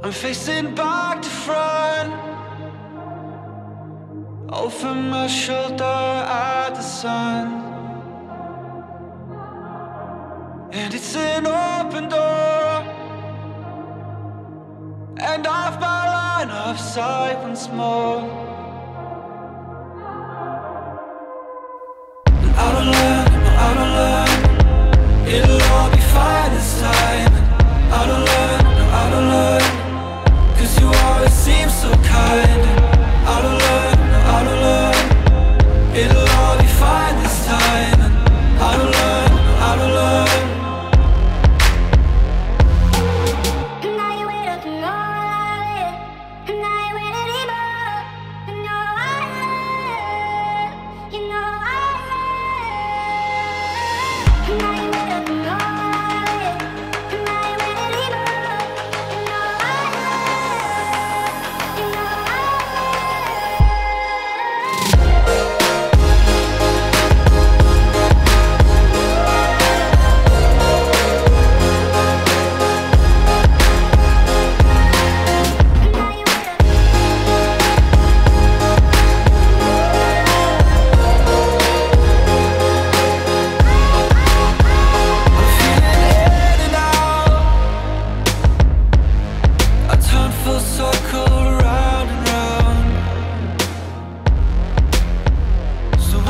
I'm facing back to front. Over my shoulder at the sun. And it's an open door. And I've my line of sight once more.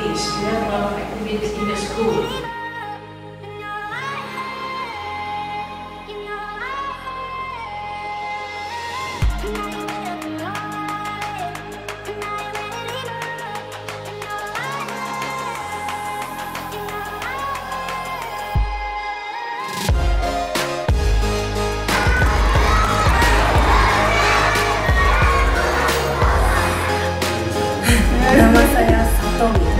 activities, level of activity in the school. Nama saya Satomi.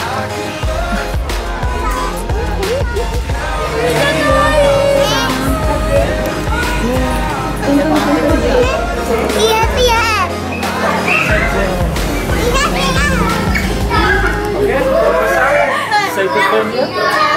söylüyor.